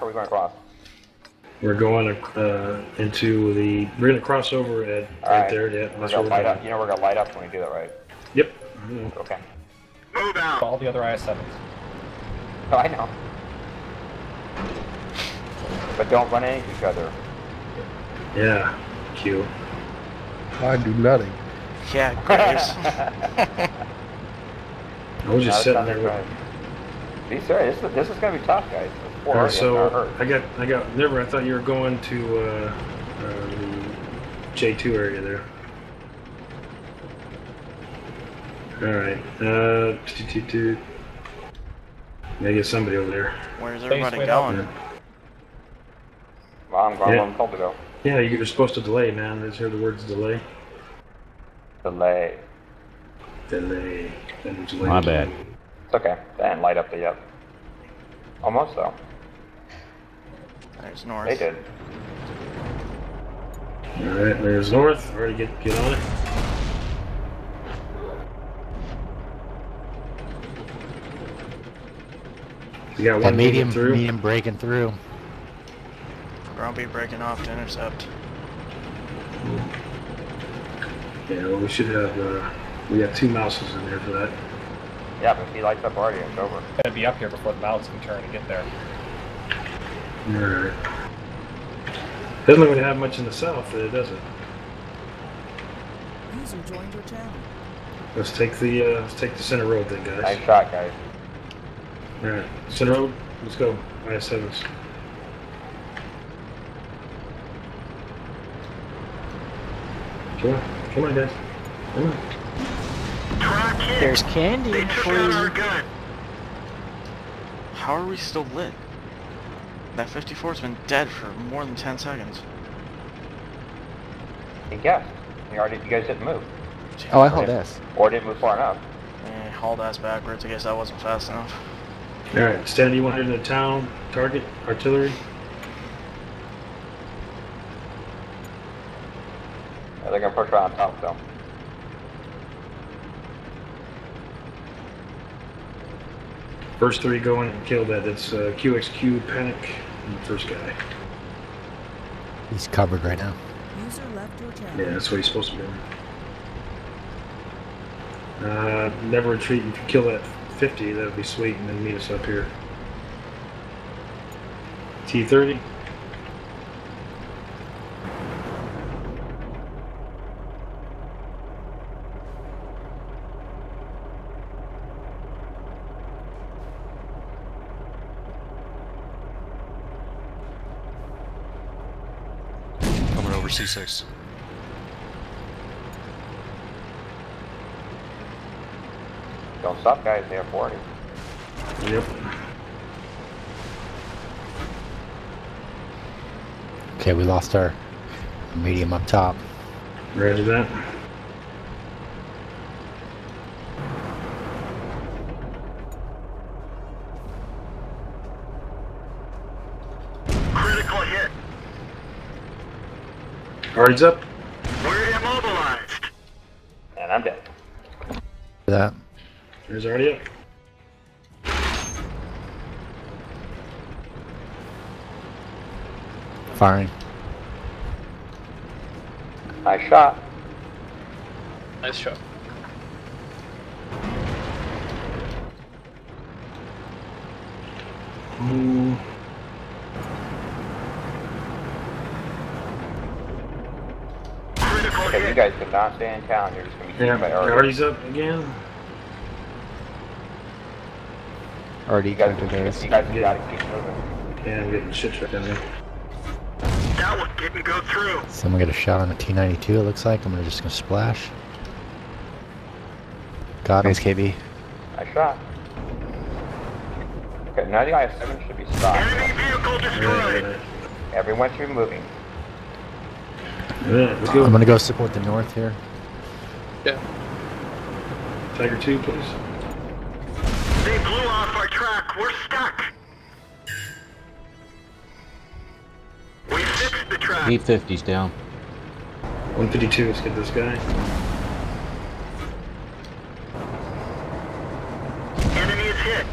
Where are we going across? We're going uh, into the. We're gonna cross over at All right right. there. Yeah, We're that's gonna where we're light up. You know we're gonna light up when we do that, right? Yep. Okay. Move out. All the other IS-7s. Oh, I know. But don't run into each other. Yeah. Q. I do nothing. Yeah, Graves. I was just No, sitting that there. Sounds With, right. Be serious. This is, this is gonna be tough, guys. Four All right, so. I got, I got. Never. I thought you were going to uh, uh, the J two area there. All right. Uh, t- t- t- Gotta get somebody over there. Where's everybody went up. going? Well, I'm, I'm, Yeah. I'm told to go. Yeah, you're supposed to delay, man. Let's hear the words delay. Delay. Delay. Delay. My bad. It's okay. And light up the up. Almost though. There's north. They did. All right, there's north. Already get get on it. You got one medium, medium through. medium breaking through. Grumpy breaking off to intercept. Yeah, well, we should have. Uh, we got two Mauses in there for that. Yeah, but if he lights up already, it's over. Gonna be up here before the mouths can turn and get there. All right. Doesn't look like we have much in the south, uh, does it? User joined your channel. Let's take the uh, let's take the center road then, guys. Nice shot, guys. All right, center road. Let's go. IS sevens. Come on, come on, guys. Come on. Track. There's candy They took for out our gun. How are we still lit? That 54's been dead for more than 10 seconds. He guessed. You already, you guys didn't move, Oh, I hold S. or didn't move far enough. Eh, hauled ass backwards. I guess that wasn't fast enough. All right, standing 100 in the town. Target artillery. Yeah, they're gonna push around top though. First three going and kill that. That's uh, QXQ Panic. and the First guy. He's covered right now. User left your. Yeah, that's what he's supposed to be. Uh, never retreat. If you kill that 50, that would be sweet, and then meet us up here. T30. Coming over C6. Don't stop, guys. They have 40. Yep. Okay, we lost our medium up top. Ready that. Critical hit. Guards up. We're immobilized. And I'm dead. That. There's already up. Firing. Nice shot. Nice shot. Ooh. Critical Okay, you guys could not stay in town. You're just gonna be Yeah, shooting by artillery. Guardies up again. Already You guys, counted you guys gotta keep moving. Yeah, I'm getting shit shot down there. That one didn't go through. Someone get a shot on a T92, it looks like. I'm gonna just gonna splash. Got him. KB. Nice shot. Okay, now the IS-7 should be stopped. Enemy vehicle destroyed. Everyone should be moving. Yeah, we're. I'm gonna go support the north here. Yeah. Tiger 2, please. They blew off our track. We're stuck. We fixed the track. Need 50s down. 152, let's get this guy. Enemy is hit.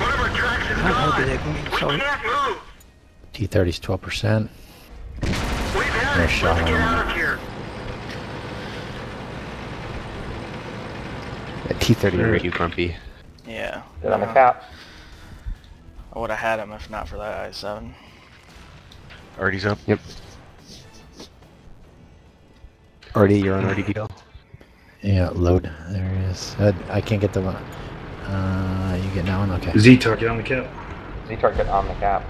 One of our tracks is gone. We can't move. T-30 is 12%. Shot on. That T-30 made you grumpy. Yeah. Get on the cap. I would have had him if not for that I-7. Artie's up. Yep. Artie, you're on RDPL. Yeah, load. There he is. I, I, can't get the one. Uh, you get that one? Okay. Z-target on the cap. Z-target on the cap.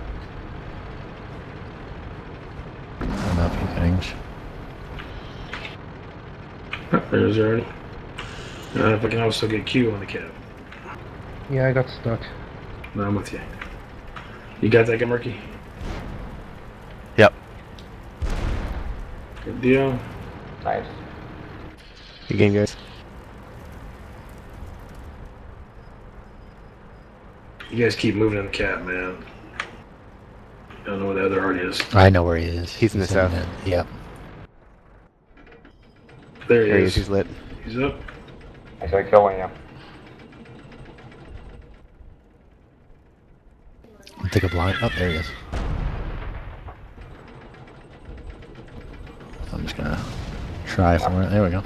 Things. Oh, there's already. Uh, if I can also get Q on the cap. Yeah, I got stuck. No, I'm with you. You got that, Murky? Yep. Good deal. Nice. Good game, guys. You guys keep moving in the cap, man. I don't know where the other Artie is. I know where he is. He's in the south. Yep. There he There he is. is, he's lit. He's up. I started killing you. I'll take a blind. Oh, there he is. I'm just gonna try for it. There we go.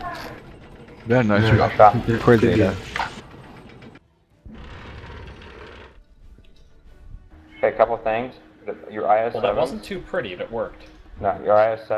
Yeah, nice Yeah. Nice shot. Poor Good Zeta. Okay, a couple of things. Your IS-7. Well, that wasn't too pretty, but it worked. No, your IS-7